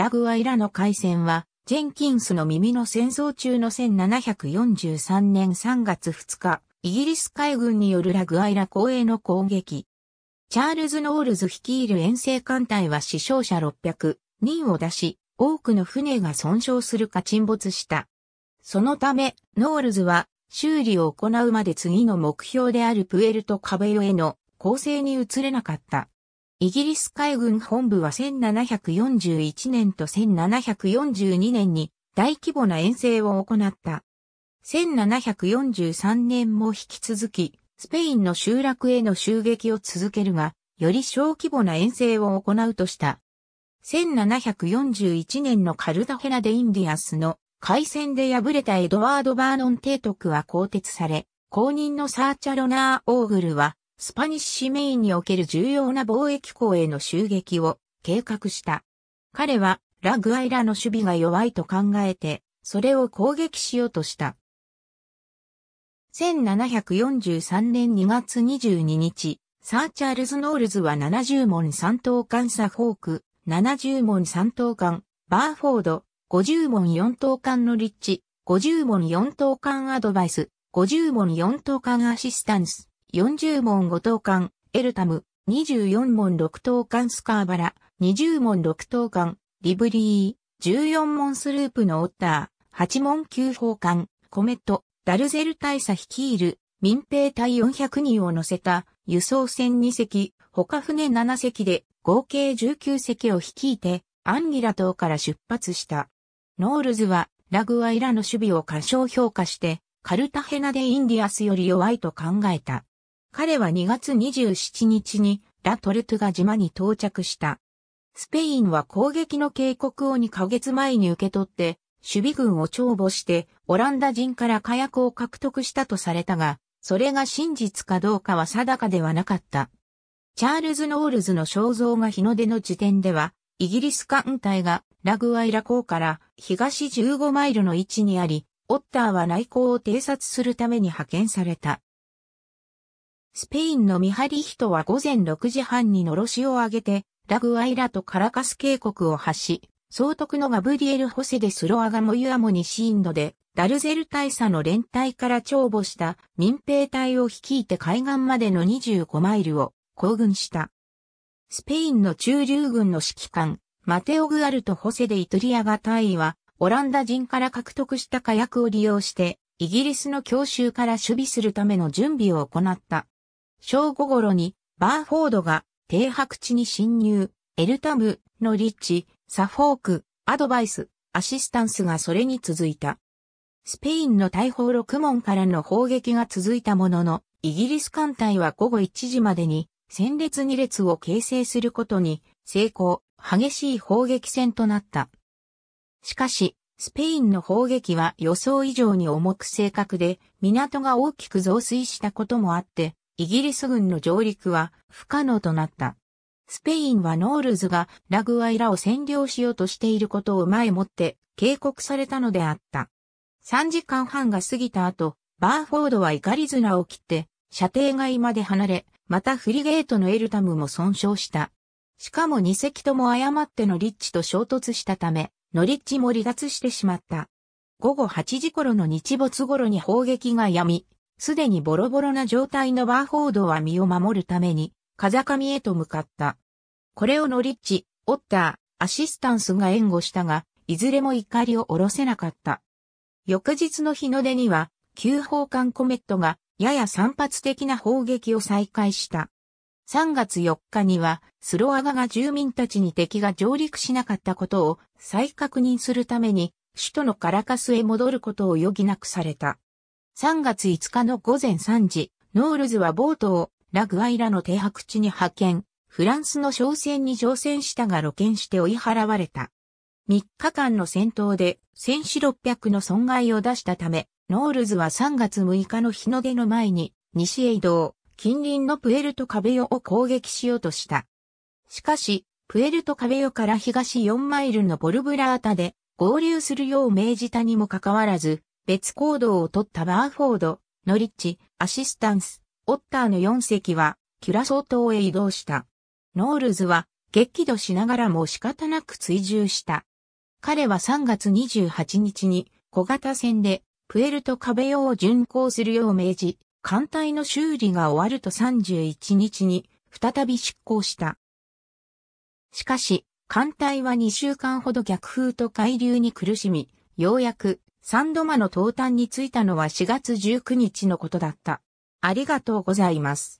ラグアイラの海戦は、ジェンキンスの耳の戦争中の1743年3月2日、イギリス海軍によるラグアイラ港への攻撃。チャールズ・ノールズ率いる遠征艦隊は死傷者600人を出し、多くの船が損傷するか沈没した。そのため、ノールズは修理を行うまで次の目標であるプエルト・カベヨへの攻勢に移れなかった。イギリス海軍本部は1741年と1742年に大規模な遠征を行った。1743年も引き続き、スペインの集落への襲撃を続けるが、より小規模な遠征を行うとした。1741年のカルダヘナデ・インディアスの海戦で敗れたエドワード・バーノン提督は更迭され、公認のサーチャロナー・オーグルは、スパニッシュメインにおける重要な貿易港への襲撃を計画した。彼は、ラグアイラの守備が弱いと考えて、それを攻撃しようとした。1743年2月22日、サーチャールズ・ノールズは70門三等艦サフォーク、70門三等艦、バーフォード、50門四等艦ノリッチ、50門四等艦アドバイス、50門四等艦アシスタンス、40門5等艦、エルタム、24門6等艦スカーバラ、20門6等艦、リブリー、14門スループのオッター、8門臼砲艦、コメット、ダルゼル大佐率いる民兵隊400人を乗せた輸送船2隻、他船7隻で合計19隻を率いてアンギラ島から出発した。ノールズはラグアイラの守備を過小評価してカルタヘナ・デ・インディアスより弱いと考えた。彼は2月27日にラトルトゥガ島に到着した。スペインは攻撃の警告を2ヶ月前に受け取って、守備軍を徴募してオランダ人から火薬を獲得したとされたが、それが真実かどうかは定かではなかった。チャールズ・ノールズの肖像が日の出の時点では、イギリス艦隊がラグアイラ港から東15マイルの位置にあり、オッターは内港を偵察するために派遣された。スペインの見張り人は午前6時半にのろしを上げて、ラグアイラとカラカス渓谷を発し、総督のガブリエル・ホセでスロアガモユアモニシーンドで、ダルゼル大佐の連隊から帳簿した民兵隊を率いて海岸までの25マイルを行軍した。スペインの中流軍の指揮官、マテオ・グアルト・ホセでイトリアガ隊は、オランダ人から獲得した火薬を利用して、イギリスの強襲から守備するための準備を行った。正午頃に、バーフォードが停泊地に侵入、エルタム、のリッチ、サフォーク、アドバイス、アシスタンスがそれに続いた。スペインの大砲6門からの砲撃が続いたものの、イギリス艦隊は午後1時までに戦列2列を形成することに成功、激しい砲撃戦となった。しかし、スペインの砲撃は予想以上に重く正確で、港が大きく増水したこともあって、イギリス軍の上陸は不可能となった。スペインはノールズがラグアイラを占領しようとしていることを前もって警告されたのであった。3時間半が過ぎた後、バーフォードは錨綱を切って、射程外まで離れ、またフリゲートのエルタムも損傷した。しかも2隻とも誤ってノリッチと衝突したため、ノリッチも離脱してしまった。午後8時頃の日没頃に砲撃が止み、すでにボロボロな状態のバーフォードは身を守るために、風上へと向かった。これをノリッチ、オッター、アシスタンスが援護したが、いずれも怒りを下ろせなかった。翌日の日の出には、旧砲艦コメットが、やや散発的な砲撃を再開した。3月4日には、スロアガが住民たちに敵が上陸しなかったことを再確認するために、首都のカラカスへ戻ることを余儀なくされた。3月5日の午前3時、ノールズはボートをラグアイラの停泊地に派遣、フランスの商船に乗船したが露見して追い払われた。3日間の戦闘で戦死600の損害を出したため、ノールズは3月6日の日の出の前に西へ移動、近隣のプエルトカベヨを攻撃しようとした。しかし、プエルトカベヨから東4マイルのボルブラータで合流するよう命じたにもかかわらず、別行動を取ったバーフォード、ノリッチ、アシスタンス、オッターの4隻は、キュラソー島へ移動した。ノールズは、激怒しながらも仕方なく追従した。彼は3月28日に小型船でプエルトカベヨを巡航するよう命じ、艦隊の修理が終わると31日に再び出港した。しかし、艦隊は2週間ほど逆風と海流に苦しみ、ようやく三度間の東端に着いたのは4月19日のことだった。ありがとうございます。